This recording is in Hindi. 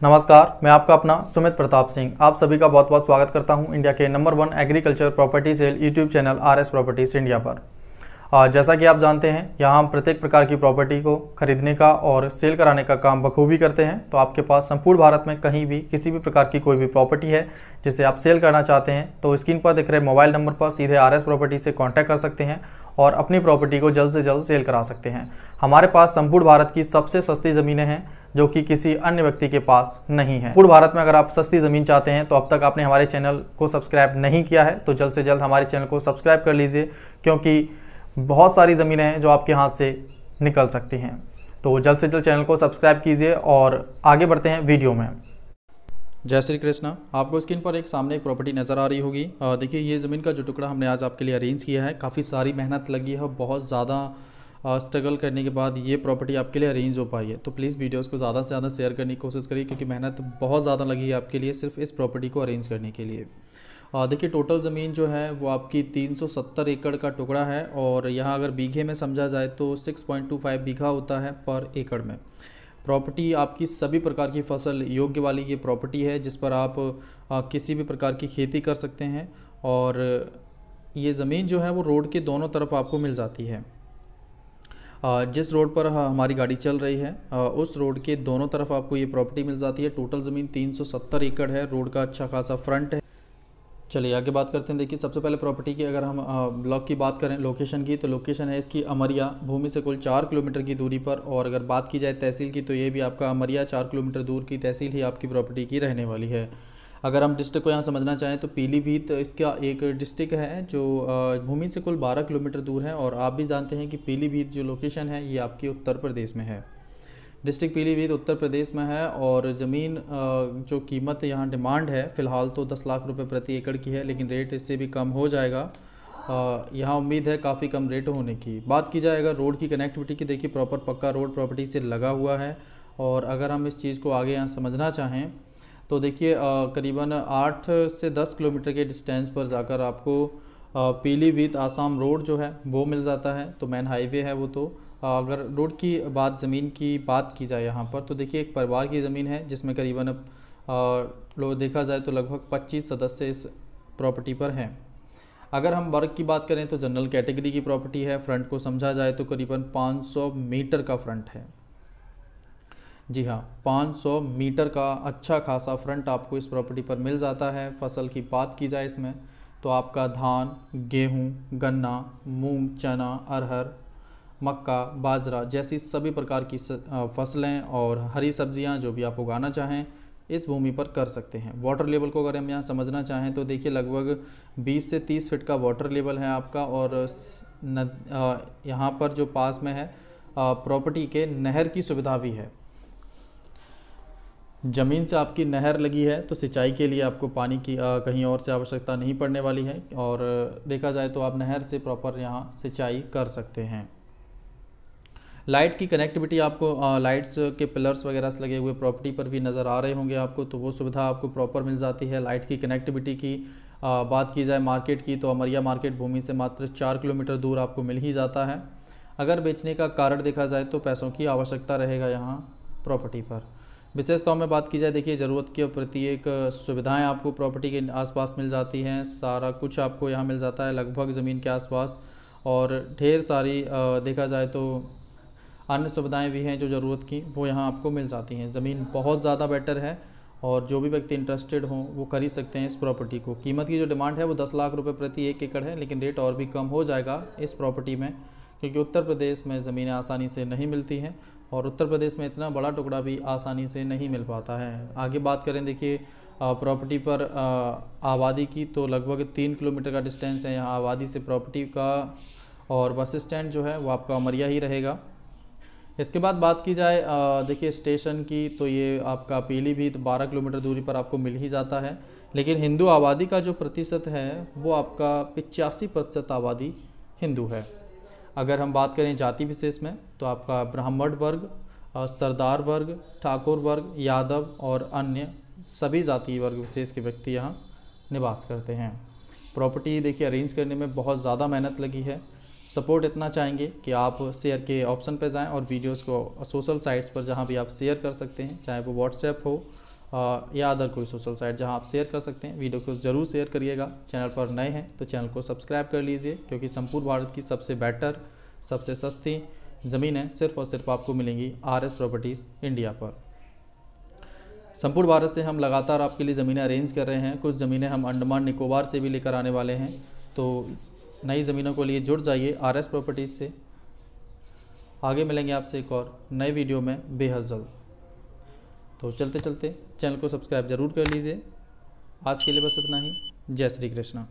नमस्कार, मैं आपका अपना सुमित प्रताप सिंह। आप सभी का बहुत बहुत स्वागत करता हूँ इंडिया के number one agriculture property sale YouTube channel R S properties India पर। जैसा कि आप जानते हैं, यहाँ हम प्रत्येक प्रकार की प्रॉपर्टी को खरीदने का और सेल कराने का काम बखूबी करते हैं। तो आपके पास संपूर्ण भारत में कहीं भी किसी भी प्रकार की कोई भी प्रॉपर्टी है, जिसे आप सेल करना चाहते हैं तो स्क्रीन पर दिख रहे मोबाइल नंबर पर सीधे आर एस प्रॉपर्टी से कॉन्टैक्ट कर सकते हैं और अपनी प्रॉपर्टी को जल्द से जल्द सेल करा सकते हैं। हमारे पास संपूर्ण भारत की सबसे सस्ती ज़मीनें हैं, जो कि किसी अन्य व्यक्ति के पास नहीं है। पूर्ण भारत में अगर आप सस्ती ज़मीन चाहते हैं तो अब तक आपने हमारे चैनल को सब्सक्राइब नहीं किया है तो जल्द से जल्द हमारे चैनल को सब्सक्राइब कर लीजिए, क्योंकि बहुत सारी ज़मीनें हैं जो आपके हाथ से निकल सकती हैं। तो जल्द से जल्द चैनल को सब्सक्राइब कीजिए और आगे बढ़ते हैं वीडियो में। जय श्री कृष्णा। आपको स्क्रीन पर एक सामने एक प्रॉपर्टी नज़र आ रही होगी। देखिए, ये ज़मीन का जो टुकड़ा हमने आज आपके लिए अरेंज किया है, काफ़ी सारी मेहनत लगी है बहुत ज़्यादा स्ट्रगल करने के बाद ये प्रॉपर्टी आपके लिए अरेंज हो पाई है। तो प्लीज़ वीडियोस को ज़्यादा से ज़्यादा शेयर करने की कोशिश करिए, क्योंकि मेहनत बहुत ज़्यादा लगी है आपके लिए सिर्फ़ इस प्रॉपर्टी को अरेंज करने के लिए। देखिए टोटल ज़मीन जो है, वो आपकी 370 एकड़ का टुकड़ा है और यहाँ अगर बीघे में समझा जाए तो 6.25 बीघा होता है पर एकड़ में। प्रॉपर्टी आपकी सभी प्रकार की फ़सल योग्य वाली ये प्रॉपर्टी है, जिस पर आप किसी भी प्रकार की खेती कर सकते हैं और ये ज़मीन जो है, वो रोड के दोनों तरफ़ आपको मिल जाती है। जिस रोड पर हमारी गाड़ी चल रही है उस रोड के दोनों तरफ़ आपको ये प्रॉपर्टी मिल जाती है। टोटल ज़मीन 370 एकड़ है रोड का अच्छा खासा फ्रंट चलिए, आगे बात करते हैं। देखिए, सबसे पहले प्रॉपर्टी की अगर हम ब्लॉक की बात करें लोकेशन की तो लोकेशन है इसकी अमरिया। भूमि से कुल चार किलोमीटर की दूरी पर और अगर बात की जाए तहसील की तो ये भी आपका अमरिया, चार किलोमीटर दूर की तहसील ही आपकी प्रॉपर्टी की रहने वाली है। अगर हम डिस्ट्रिक्ट को यहाँ समझना चाहें तो पीलीभीत इसका एक डिस्ट्रिक्ट है जो भूमि से कुल बारह किलोमीटर दूर है और आप भी जानते हैं कि पीलीभीत जो लोकेशन है, ये आपकी उत्तर प्रदेश में है। डिस्ट्रिक्ट पीलीभीत उत्तर प्रदेश में है और ज़मीन जो कीमत यहाँ डिमांड है, फ़िलहाल तो दस लाख रुपए प्रति एकड़ की है, लेकिन रेट इससे भी कम हो जाएगा। यहाँ उम्मीद है काफ़ी कम रेट होने की। बात की जाए अगर रोड की कनेक्टिविटी की, देखिए प्रॉपर पक्का रोड प्रॉपर्टी से लगा हुआ है और अगर हम इस चीज़ को आगे यहाँ समझना चाहें तो देखिए करीबन आठ से दस किलोमीटर के डिस्टेंस पर जाकर आपको पीलीभीत आसाम रोड जो है, वो मिल जाता है। तो मेन हाईवे है वो तो। अगर रोड की बात, ज़मीन की बात की जाए यहाँ पर तो देखिए एक परिवार की ज़मीन है, जिसमें करीबन लो, देखा जाए तो लगभग 25 सदस्य इस प्रॉपर्टी पर हैं। अगर हम वर्ग की बात करें तो जनरल कैटेगरी की प्रॉपर्टी है, फ्रंट को समझा जाए तो करीबन 500 मीटर का फ्रंट है। जी हाँ 500 मीटर का अच्छा खासा फ्रंट आपको इस प्रॉपर्टी पर मिल जाता है। फ़सल की बात की जाए इसमें तो आपका धान, गेहूँ, गन्ना, मूंग, चना, अरहर मक्का बाजरा जैसी सभी प्रकार की फ़सलें और हरी सब्ज़ियाँ जो भी आप उगाना चाहें इस भूमि पर कर सकते हैं। वाटर लेवल को अगर हम यहाँ समझना चाहें तो देखिए लगभग 20 से 30 फीट का वाटर लेवल है आपका और यहाँ पर जो पास में है प्रॉपर्टी के नहर की सुविधा भी है। ज़मीन से आपकी नहर लगी है तो सिंचाई के लिए आपको पानी की आ, कहीं और से आवश्यकता नहीं पड़ने वाली है और देखा जाए तो आप नहर से प्रॉपर यहाँ सिंचाई कर सकते हैं। लाइट की कनेक्टिविटी आपको लाइट्स के पिलर्स वगैरह से लगे हुए प्रॉपर्टी पर भी नज़र आ रहे होंगे आपको तो वो सुविधा आपको प्रॉपर मिल जाती है लाइट की कनेक्टिविटी की। आ, बात की जाए मार्केट की तो अमरिया मार्केट भूमि से मात्र चार किलोमीटर दूर आपको मिल ही जाता है। अगर बेचने का कारण देखा जाए तो पैसों की आवश्यकता रहेगा यहाँ प्रॉपर्टी पर। विशेष तौर में बात की जाए देखिए ज़रूरत के प्रति एक सुविधाएँ आपको प्रॉपर्टी के आसपास मिल जाती हैं सारा कुछ आपको यहाँ मिल जाता है लगभग ज़मीन के आसपास। और ढेर सारी देखा जाए तो अन्य सुविधाएँ भी हैं जो ज़रूरत की, वो यहाँ आपको मिल जाती हैं। ज़मीन बहुत ज़्यादा बेटर है और जो भी व्यक्ति इंटरेस्टेड हों, वो खरीद सकते हैं इस प्रॉपर्टी को। कीमत की जो डिमांड है, वो दस लाख रुपये प्रति एक एकड़ है, लेकिन रेट और भी कम हो जाएगा इस प्रॉपर्टी में, क्योंकि उत्तर प्रदेश में ज़मीनें आसानी से नहीं मिलती हैं और उत्तर प्रदेश में इतना बड़ा टुकड़ा भी आसानी से नहीं मिल पाता है। आगे बात करें, देखिए प्रॉपर्टी पर आबादी की तो लगभग तीन किलोमीटर का डिस्टेंस है यहाँ आबादी से प्रॉपर्टी का और बस स्टैंड जो है, वो आपका अमरिया ही रहेगा। इसके बाद बात की जाए देखिए स्टेशन की तो ये आपका पीलीभीत 12 किलोमीटर दूरी पर आपको मिल ही जाता है। लेकिन हिंदू आबादी का जो प्रतिशत है, वो आपका पिचासी प्रतिशत आबादी हिंदू है। अगर हम बात करें जाति विशेष में तो आपका ब्राह्मण वर्ग सरदार वर्ग, ठाकुर वर्ग, यादव और अन्य सभी जाति वर्ग विशेष के व्यक्ति यहाँ निवास करते हैं। प्रॉपर्टी देखिए अरेंज करने में बहुत ज़्यादा मेहनत लगी है। सपोर्ट इतना चाहेंगे कि आप शेयर के ऑप्शन पर जाएँ और वीडियोस को सोशल साइट्स पर जहाँ भी आप शेयर कर सकते हैं, चाहे वो व्हाट्सएप हो या अदर कोई सोशल साइट जहाँ आप शेयर कर सकते हैं वीडियो को ज़रूर शेयर करिएगा। चैनल पर नए हैं तो चैनल को सब्सक्राइब कर लीजिए, क्योंकि संपूर्ण भारत की सबसे बेटर सबसे सस्ती ज़मीनें सिर्फ़ और सिर्फ़ आपको मिलेंगी आर एस प्रॉपर्टीज़ इंडिया पर। संपूर्ण भारत से हम लगातार आपके लिए ज़मीनें अरेंज कर रहे हैं। कुछ ज़मीनें हम अंडमान निकोबार से भी लेकर आने वाले हैं। तो नई ज़मीनों को लिए जुड़ जाइए आर एस प्रॉपर्टीज़ से। आगे मिलेंगे आपसे एक और नए वीडियो में बेहद जल्द तो चलते चलते चैनल को सब्सक्राइब ज़रूर कर लीजिए। आज के लिए बस इतना ही। जय श्री कृष्णा।